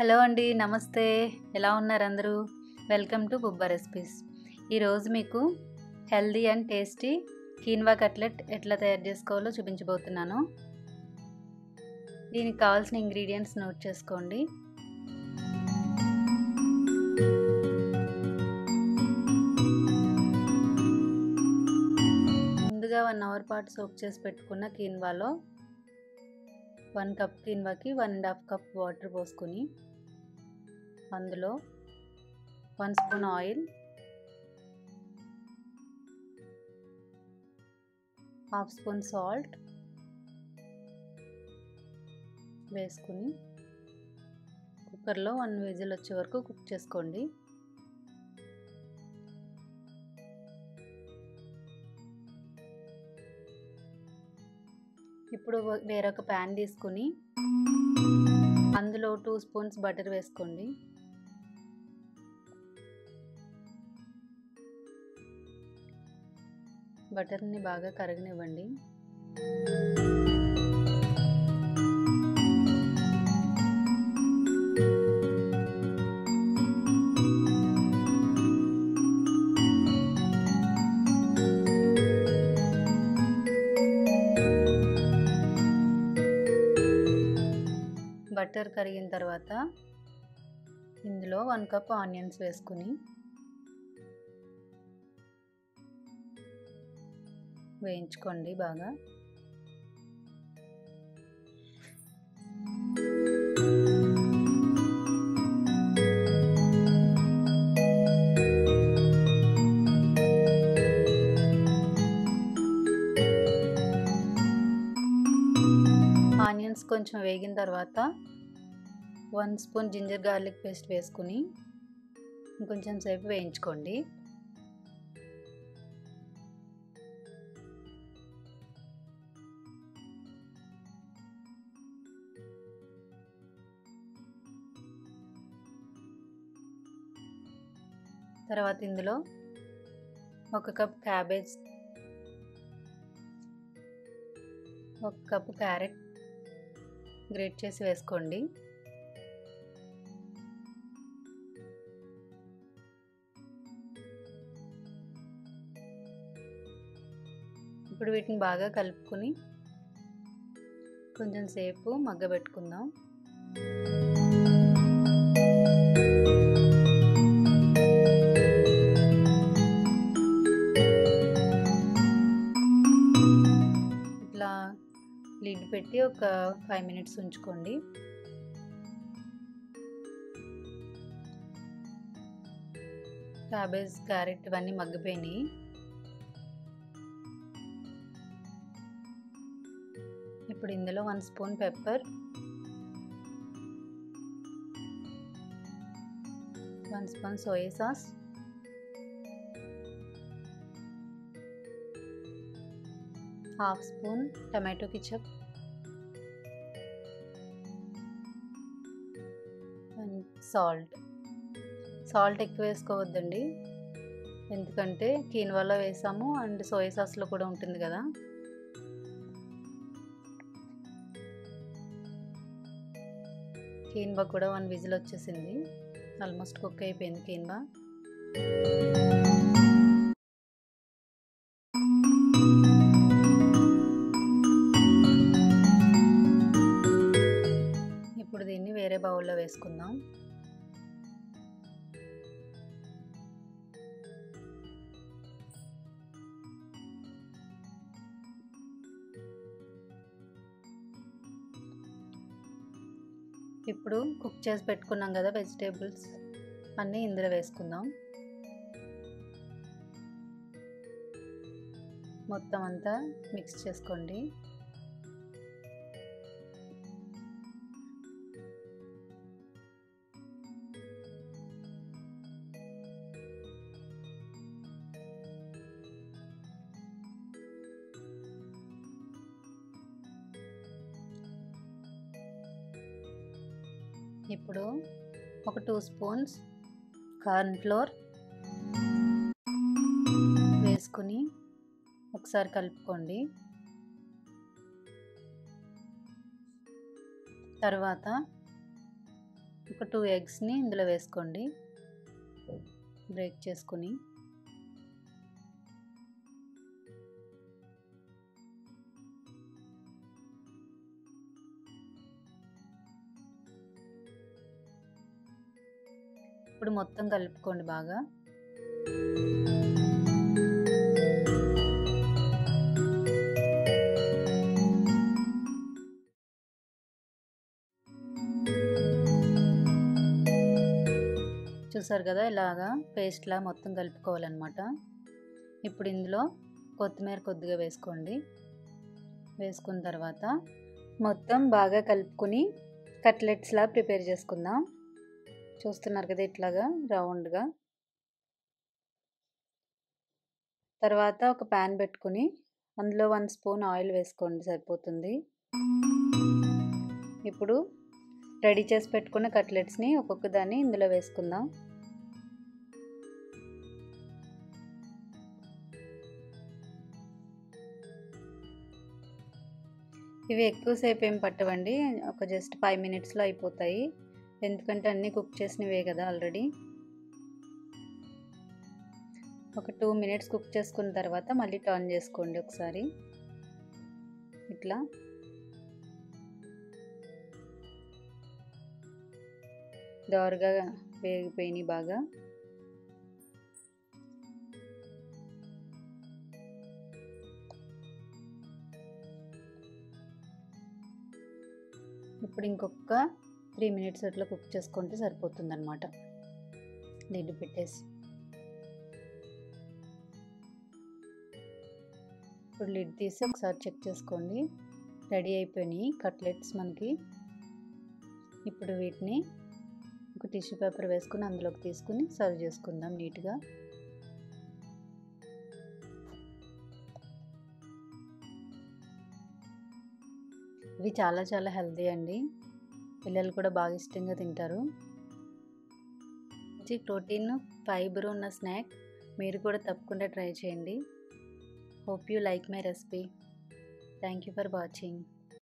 Hello అండి నమస్తే. ఎలా ఉన్నారు అందరూ? Welcome to Bubba recipes. ఈరోజు మీకు healthy and tasty quinoa cutlet ఎట్లా తయారు చేసుకోవాలో చూపించబోతున్నాను. దీనికి కావాల్సిన ఇంగ్రీడియంట్స్ నోట్ చేసుకోండి. ముందుగా వన్ అవర్ పాటు సోప్ చేసి పెట్టుకున్న కీన్వాలో one cup కిన్వాకి one and half cup water పోసుకొని అందులో one spoon oil half spoon salt వేసుకుని కుక్కర్లో వన్ విజిల్ వచ్చే వరకు కుక్ చేసుకోండి. ఇప్పుడు వేరొక ప్యాన్ తీసుకుని అందులో టూ స్పూన్స్ బటర్ వేసుకోండి. బటర్ని బాగా కరగనివ్వండి. బటర్ కరిగిన తర్వాత ఇందులో వన్ కప్ ఆనియన్స్ వేసుకుని వేయించుకోండి బాగా. ఆనియన్స్ కొంచెం వేగిన తర్వాత one spoon ginger garlic paste వేసుకుని ఇంకొంచెం సేపు వేయించుకోండి. తర్వాత ఇందులో ఒక కప్ క్యాబేజ్ ఒక కప్పు క్యారెట్ గ్రేట్ చేసి వేసుకోండి. ఇప్పుడు వీటిని బాగా కలుపుకొని కొంచెం సేపు మగ్గబెట్టుకుందాం. పెట్టి ఒక ఫైవ్ మినిట్స్ ఉంచుకోండి. క్యాబేజ్ క్యారెట్ ఇవన్నీ మగ్గిపోయినాయి. ఇప్పుడు ఇందులో one spoon pepper one spoon soya sauce half spoon tomato ketchup. Salt. Salt ఎక్కువ వేసుకోవద్దండి. ఎందుకంటే కీన్వాలో వేసాము అండ్ సోయా సాస్లో కూడా ఉంటుంది కదా. కీన్వా కూడా వన్ విజిల్ వచ్చేసింది. ఆల్మోస్ట్ కుక్ అయిపోయింది కీన్వా ఇప్పుడు దీన్ని వేరే బౌల్లో వేసుకుందాం. ఇప్పుడు కుక్ చేసి పెట్టుకున్నాం కదా వెజిటేబుల్స్ అన్నీ ఇందులో వేసుకుందాం. మొత్తం అంతా మిక్స్ చేసుకోండి. ఇప్పుడు ఒక టూ స్పూన్స్ కార్న్ ఫ్లోర్ వేసుకుని ఒకసారి కలుపుకోండి. తర్వాత ఒక టూ ఎగ్స్ని ఇందులో వేసుకోండి. బ్రేక్ చేసుకుని ఇప్పుడు మొత్తం కలుపుకోండి బాగా. చూసారు కదా ఇలాగా పేస్ట్లా మొత్తం కలుపుకోవాలన్నమాట. ఇప్పుడు ఇందులో కొత్తిమీర కొద్దిగా వేసుకోండి. వేసుకున్న తర్వాత మొత్తం బాగా కలుపుకొని కట్లెట్స్లా ప్రిపేర్ చేసుకుందాం. చూస్తున్నారు కదా ఇట్లాగా రౌండ్గా. తర్వాత ఒక ప్యాన్ పెట్టుకుని అందులో వన్ స్పూన్ ఆయిల్ వేసుకోండి సరిపోతుంది. ఇప్పుడు రెడీ చేసి పెట్టుకున్న కట్లెట్స్ని ఒక్కొక్క దాన్ని ఇందులో వేసుకుందాం. ఇవి ఎక్కువసేపు ఏం పట్టవండి ఒక జస్ట్ ఫైవ్ మినిట్స్లో అయిపోతాయి. ఎందుకంటే అన్నీ కుక్ చేసినవే కదా ఆల్రెడీ. ఒక టూ మినిట్స్ కుక్ చేసుకున్న తర్వాత మళ్ళీ టర్న్ చేసుకోండి ఒకసారి. ఇట్లా. దోరగా వేగిపోయినాయి బాగా. ఇప్పుడు ఇంకొక త్రీ మినిట్స్ అట్లా కుక్ చేసుకుంటే సరిపోతుంది అనమాట లిడ్ పెట్టేసి. ఇప్పుడు లిడ్ తీసి ఒకసారి చెక్ చేసుకోండి. రెడీ అయిపోయినాయి కట్లెట్స్ మనకి. ఇప్పుడు వీటిని ఒక టిష్యూ పేపర్ వేసుకుని అందులోకి తీసుకుని సర్వ్ చేసుకుందాం నీట్గా. ఇవి చాలా చాలా హెల్తీ అండి. పిల్లలు కూడా బాగా ఇష్టంగా తింటారు. మంచి ప్రోటీన్ ఫైబర్ ఉన్న స్నాక్ మీరు కూడా తప్పకుండా ట్రై చేయండి. Hope you like my recipe. Thank you for watching.